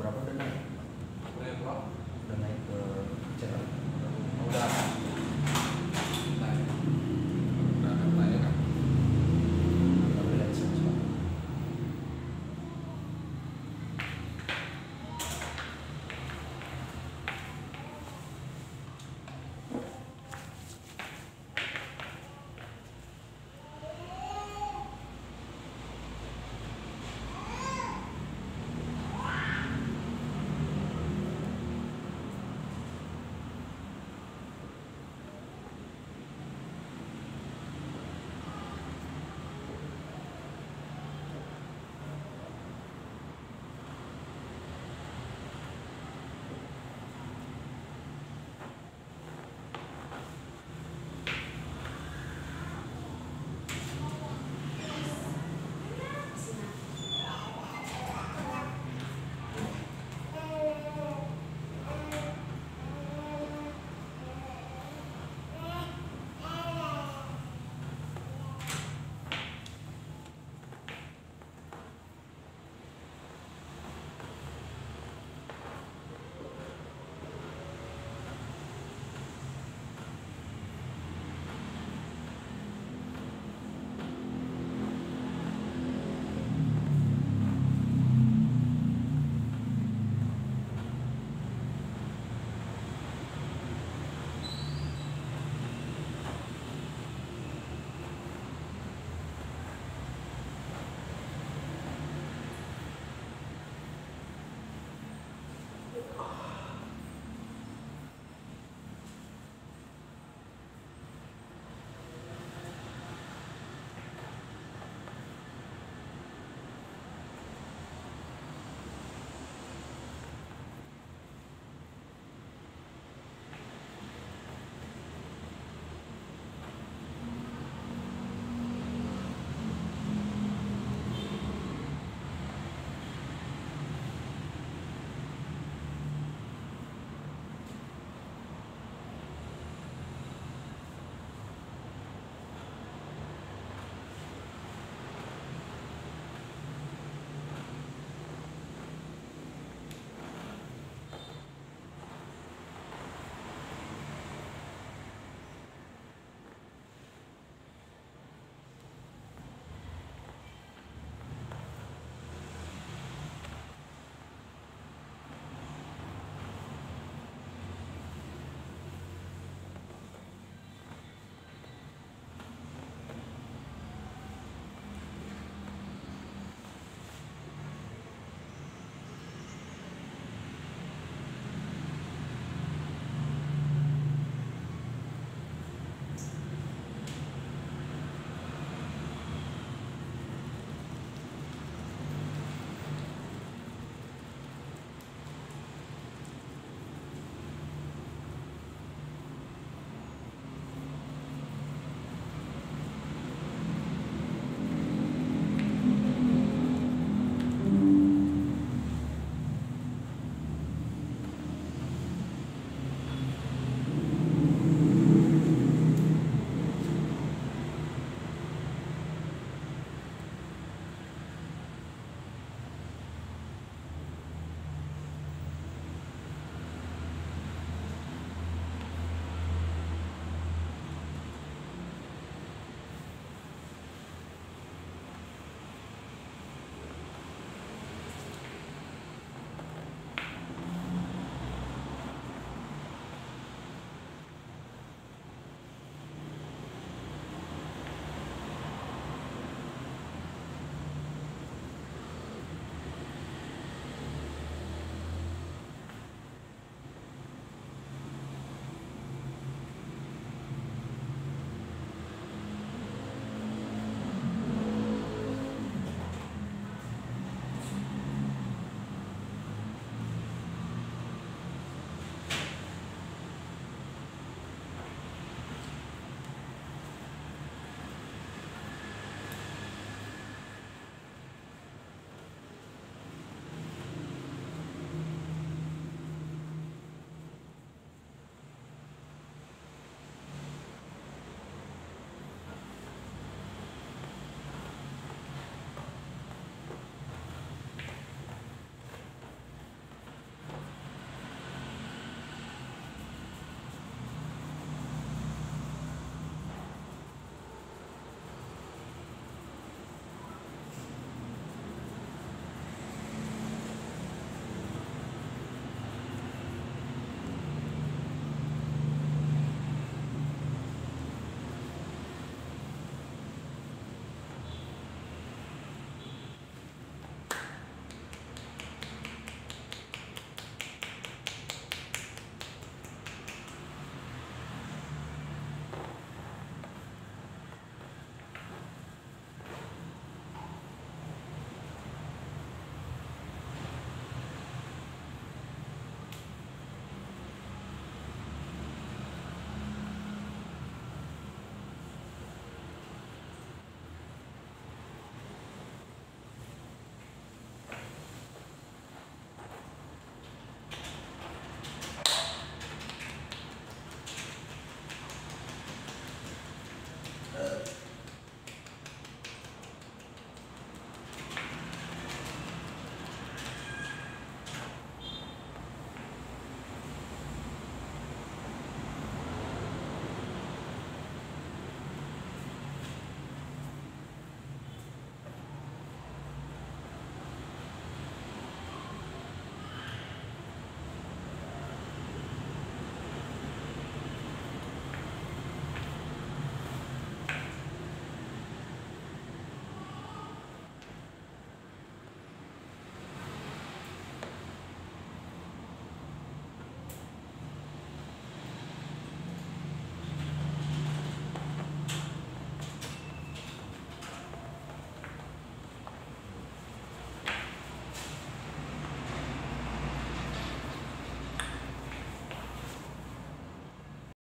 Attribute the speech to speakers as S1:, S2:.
S1: beberapa udah naik? Udah naik ke channel
S2: Udah Oh.